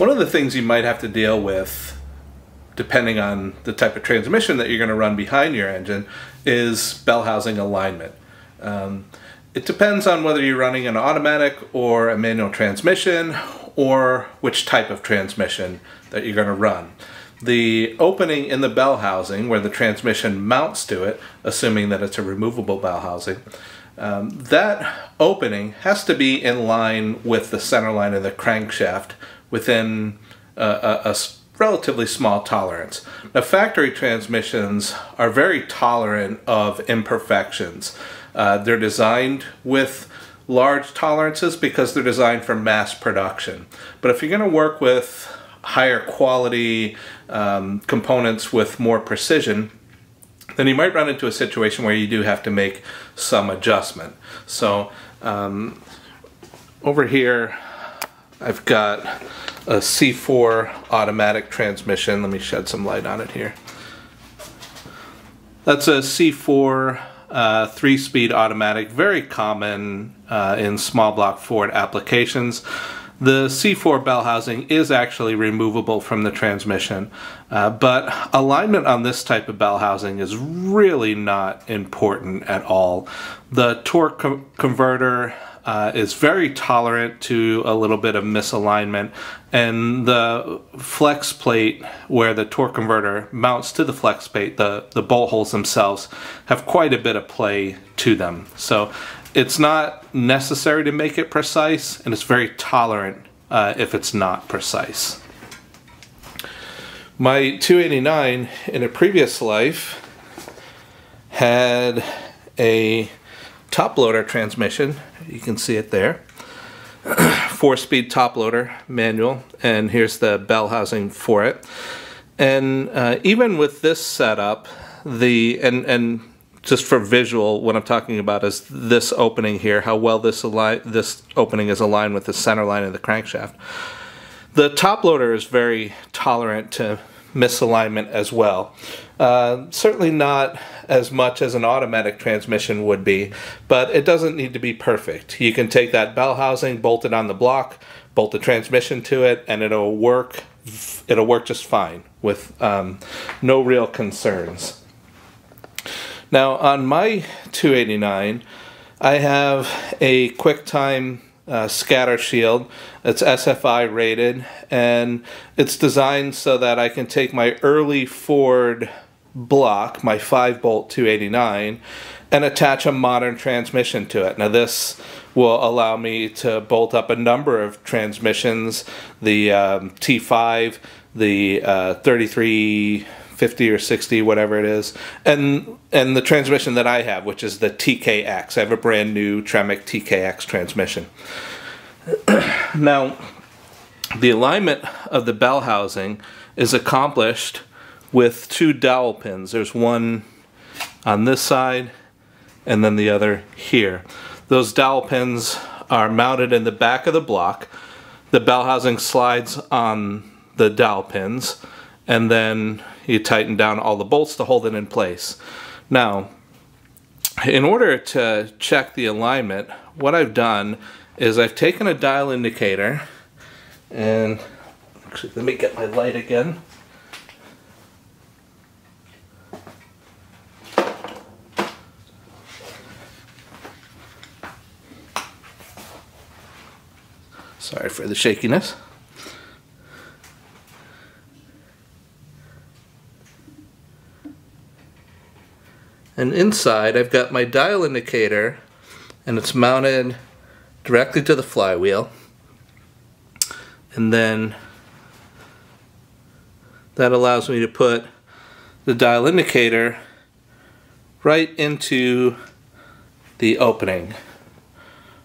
One of the things you might have to deal with, depending on the type of transmission that you're going to run behind your engine, is bell housing alignment. Um, it depends on whether you're running an automatic or a manual transmission or which type of transmission that you're going to run. The opening in the bell housing where the transmission mounts to it, assuming that it's a removable bell housing, um, that opening has to be in line with the center line of the crankshaft within a, a, a relatively small tolerance. Now factory transmissions are very tolerant of imperfections. Uh, they're designed with large tolerances because they're designed for mass production. But if you're going to work with higher quality um, components with more precision, then you might run into a situation where you do have to make some adjustment. So um, over here, I've got a C4 automatic transmission. Let me shed some light on it here. That's a C4 uh, three-speed automatic, very common uh, in small block Ford applications. The C4 bell housing is actually removable from the transmission, uh, but alignment on this type of bell housing is really not important at all. The torque co converter uh, is very tolerant to a little bit of misalignment. And the flex plate where the torque converter mounts to the flex plate the the bolt holes themselves have quite a bit of play to them. So it's not necessary to make it precise and it's very tolerant uh, if it's not precise. My 289 in a previous life had a top loader transmission. You can see it there. Four speed top loader manual, and here's the bell housing for it. And uh, even with this setup, the and and just for visual, what I'm talking about is this opening here, how well this align this opening is aligned with the center line of the crankshaft. The top loader is very tolerant to misalignment as well. Uh, certainly not as much as an automatic transmission would be, but it doesn't need to be perfect. You can take that bell housing, bolt it on the block, bolt the transmission to it, and it'll work. It'll work just fine with um, no real concerns. Now on my 289, I have a QuickTime uh, scatter shield. It's SFI rated and it's designed so that I can take my early Ford block, my 5 bolt 289, and attach a modern transmission to it. Now this will allow me to bolt up a number of transmissions, the um, T5, the uh, 33 50 or 60 whatever it is and and the transmission that I have which is the TKX I have a brand new Tremec TKX transmission now the alignment of the bell housing is accomplished with two dowel pins there's one on this side and then the other here those dowel pins are mounted in the back of the block the bell housing slides on the dowel pins and then you tighten down all the bolts to hold it in place. Now, in order to check the alignment, what I've done is I've taken a dial indicator and actually let me get my light again. For the shakiness. And inside I've got my dial indicator and it's mounted directly to the flywheel. And then that allows me to put the dial indicator right into the opening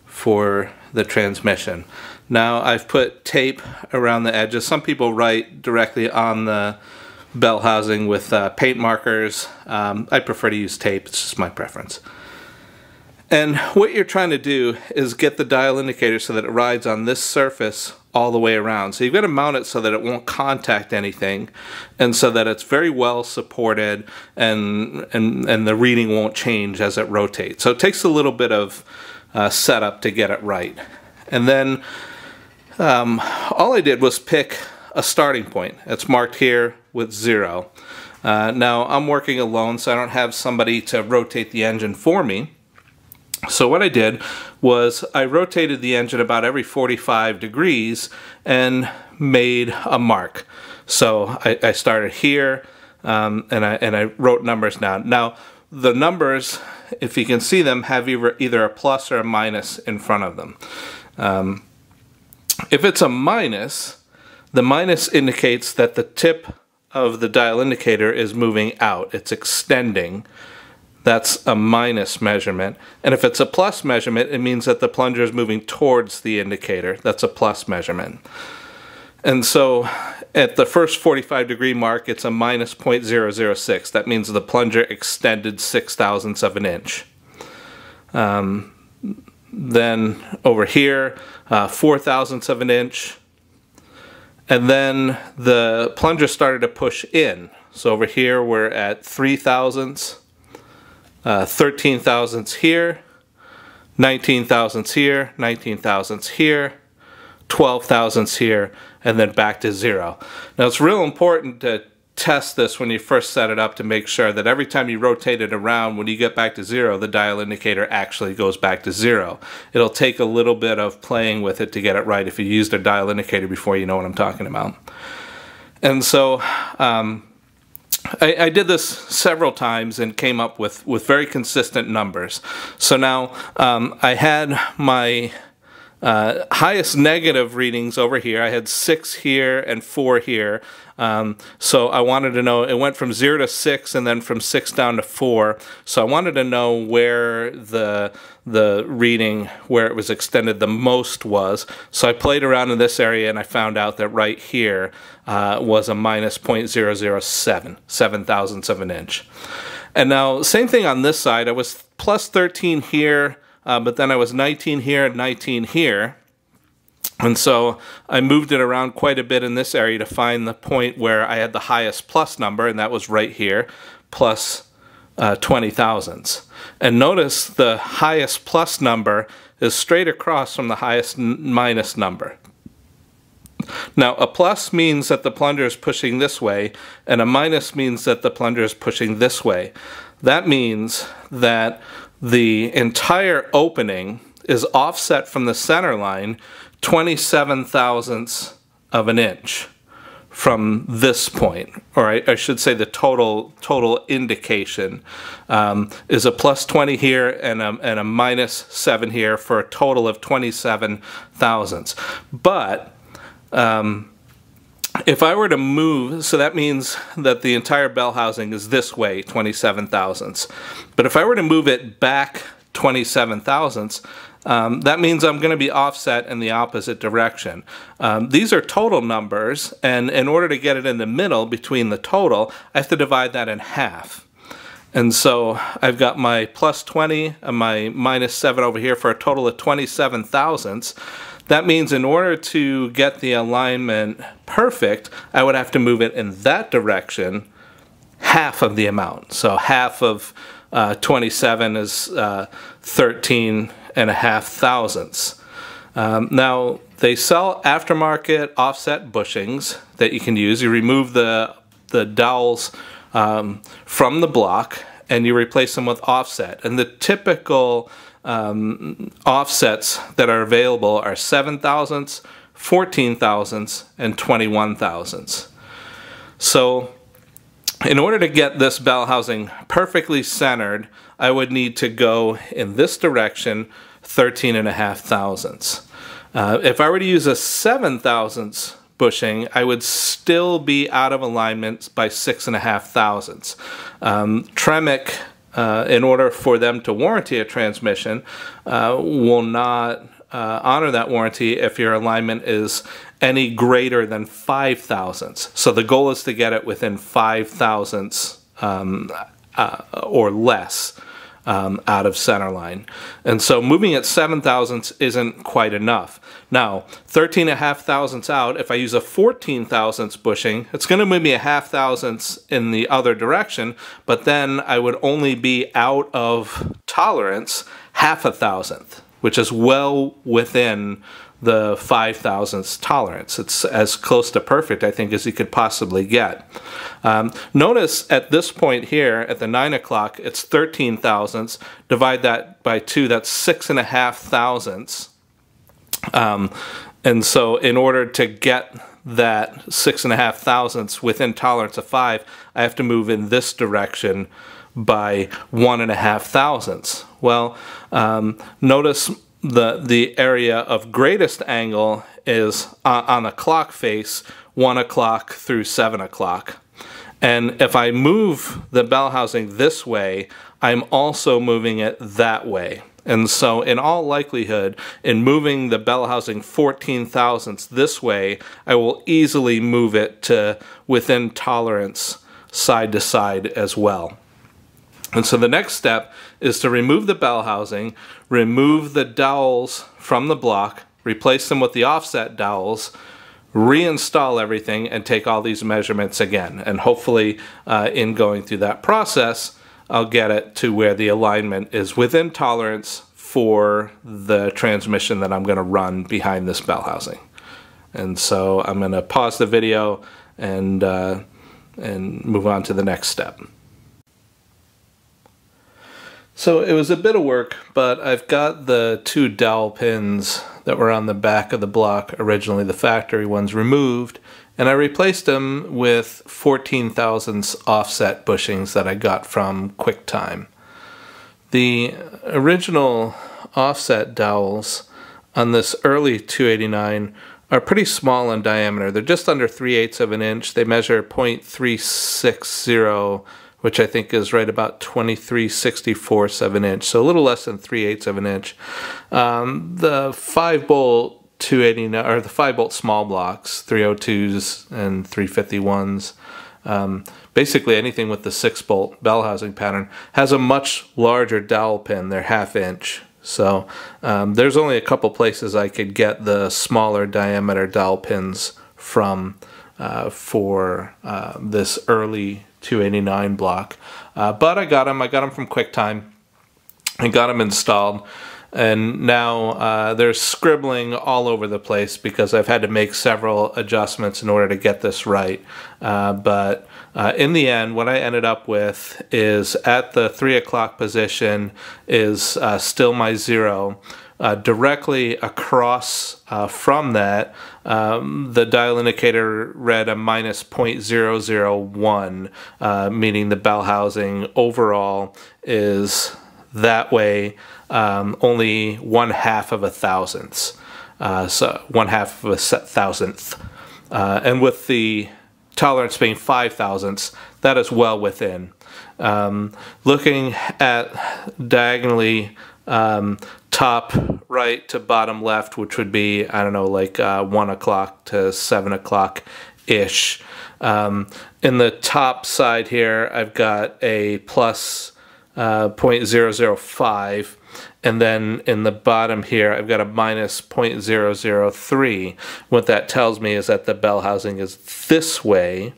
for the transmission. Now I've put tape around the edges. Some people write directly on the bell housing with uh, paint markers. Um, I prefer to use tape, it's just my preference. And what you're trying to do is get the dial indicator so that it rides on this surface all the way around. So you've got to mount it so that it won't contact anything and so that it's very well supported and, and, and the reading won't change as it rotates. So it takes a little bit of uh, setup to get it right. And then um, all I did was pick a starting point. It's marked here with zero. Uh, now I'm working alone so I don't have somebody to rotate the engine for me. So what I did was I rotated the engine about every 45 degrees and made a mark. So I, I started here um, and, I, and I wrote numbers down. Now the numbers, if you can see them, have either, either a plus or a minus in front of them. Um, if it's a minus, the minus indicates that the tip of the dial indicator is moving out. It's extending. That's a minus measurement. And if it's a plus measurement, it means that the plunger is moving towards the indicator. That's a plus measurement. And so at the first 45 degree mark, it's a minus 0.006. That means the plunger extended six thousandths of an inch. Um, then over here, uh, four thousandths of an inch. And then the plunger started to push in. So over here, we're at three thousandths, uh, 13 thousandths here, 19 thousandths here, 19 thousandths here, 12 thousandths here, and then back to zero. Now it's real important to test this when you first set it up to make sure that every time you rotate it around, when you get back to zero, the dial indicator actually goes back to zero. It'll take a little bit of playing with it to get it right if you use the dial indicator before you know what I'm talking about. And so um, I, I, did this several times and came up with, with very consistent numbers. So now um, I had my uh, highest negative readings over here. I had six here and four here. Um, so I wanted to know, it went from zero to six and then from six down to four. So I wanted to know where the, the reading, where it was extended the most was. So I played around in this area and I found out that right here uh, was a minus 0.007, seven thousandths of an inch. And now, same thing on this side. I was plus 13 here, uh, but then I was 19 here and 19 here. And so I moved it around quite a bit in this area to find the point where I had the highest plus number, and that was right here, plus, uh, 20 thousandths. And notice the highest plus number is straight across from the highest minus number. Now, a plus means that the plunger is pushing this way, and a minus means that the plunger is pushing this way. That means that the entire opening is offset from the center line 27 thousandths of an inch from this point, or I, I, should say the total total indication um, is a plus 20 here and a, and a minus 7 here for a total of 27 thousandths. But um, if I were to move, so that means that the entire bell housing is this way, 27 thousandths. But if I were to move it back 27 thousandths, um, that means I'm going to be offset in the opposite direction. Um, these are total numbers, and in order to get it in the middle between the total, I have to divide that in half. And so I've got my plus 20 and my minus 7 over here for a total of 27 thousandths. That means in order to get the alignment perfect, I would have to move it in that direction half of the amount. So half of uh, 27 is uh, 13 and a half thousandths. Um, now, they sell aftermarket offset bushings that you can use. You remove the, the dowels um, from the block and you replace them with offset. And the typical um, offsets that are available are 7 thousandths, 14 thousandths, and 21 thousandths. So in order to get this bell housing perfectly centered, I would need to go in this direction 13 and a half thousandths. Uh, if I were to use a 7 thousandths bushing, I would still be out of alignment by six and a half thousandths. Um, Tremec, uh, in order for them to warranty a transmission, uh, will not uh, honor that warranty if your alignment is any greater than five thousandths. So the goal is to get it within five thousandths um, uh, or less um, out of center line. And so moving at 7 thousandths isn't quite enough. Now, 13 and a half thousandths out, if I use a 14 thousandths bushing, it's going to move me a half thousandths in the other direction, but then I would only be out of tolerance half a thousandth, which is well within the 5 thousandths tolerance. It's as close to perfect, I think, as you could possibly get. Um, notice at this point here, at the 9 o'clock, it's 13 thousandths. Divide that by 2, that's 6.5 thousandths. Um, and so in order to get that six and a half thousandths within tolerance of five, I have to move in this direction by one and a half thousandths. Well, um, notice the the area of greatest angle is uh, on the clock face, one o'clock through seven o'clock. And if I move the bell housing this way, I'm also moving it that way. And so in all likelihood, in moving the bell housing 14 thousandths this way, I will easily move it to within tolerance side to side as well. And so the next step is to remove the bell housing, remove the dowels from the block, replace them with the offset dowels, reinstall everything, and take all these measurements again. And hopefully uh, in going through that process, I'll get it to where the alignment is within tolerance for the transmission that I'm going to run behind this bell housing. And so I'm going to pause the video and, uh, and move on to the next step. So it was a bit of work, but I've got the two dowel pins that were on the back of the block, originally the factory ones, removed, and I replaced them with 14 thousandths offset bushings that I got from QuickTime. The original offset dowels on this early 289 are pretty small in diameter. They're just under 3 eighths of an inch. They measure 0.360, which I think is right about 23 64ths of an inch, so a little less than 3 eighths of an inch. Um, the 5 bolt 289 or the 5 bolt small blocks, 302s and 351s. Um, basically anything with the 6 bolt bell housing pattern has a much larger dowel pin. They're half inch. So um, there's only a couple places I could get the smaller diameter dowel pins from uh, for uh, this early 289 block. Uh, but I got them. I got them from QuickTime. I got them installed and now uh, there's scribbling all over the place because I've had to make several adjustments in order to get this right. Uh, but uh, in the end, what I ended up with is at the three o'clock position is uh, still my zero. Uh, directly across uh, from that, um, the dial indicator read a minus 0.001, meaning the bell housing overall is that way um, only one half of a thousandth. Uh, so one half of a thousandth. Uh, and with the tolerance being five thousandths, that is well within. Um, looking at diagonally um, top right to bottom left, which would be, I don't know, like uh, 1 o'clock to 7 o'clock ish. Um, in the top side here, I've got a plus, uh, 0.005 and then in the bottom here I've got a minus 0.003. What that tells me is that the bell housing is this way.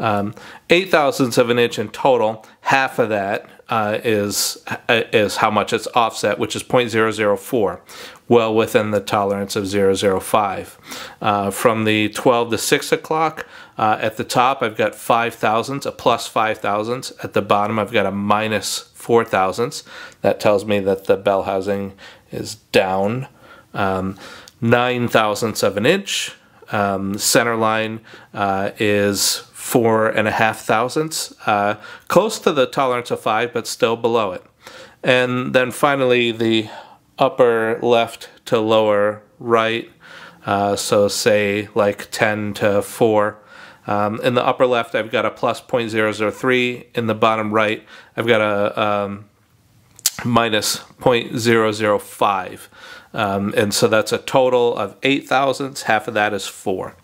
Um, 8 thousandths of an inch in total, half of that uh, is uh, is how much it's offset, which is 0.004, well within the tolerance of 005. Uh, from the 12 to 6 o'clock, uh, at the top I've got 5 thousandths, a plus 5 thousandths. At the bottom I've got a minus four thousandths. That tells me that the bell housing is down um, nine thousandths of an inch. Um, center line uh, is four and a half thousandths, uh, close to the tolerance of five, but still below it. And then finally, the upper left to lower right, uh, so say like 10 to 4. Um, in the upper left, I've got a plus 0.003. In the bottom right, I've got a um, minus 0.005. Um, and so that's a total of 8 thousandths. Half of that is 4.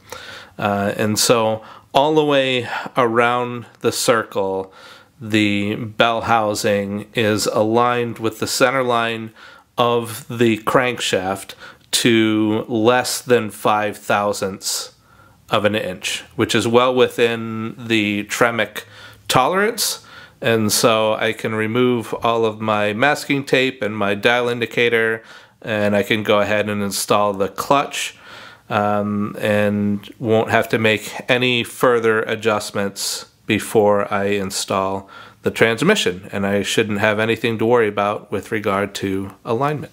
Uh, and so all the way around the circle, the bell housing is aligned with the center line of the crankshaft to less than 5 thousandths of an inch, which is well within the Tremec tolerance. And so I can remove all of my masking tape and my dial indicator and I can go ahead and install the clutch um, and won't have to make any further adjustments before I install the transmission and I shouldn't have anything to worry about with regard to alignment.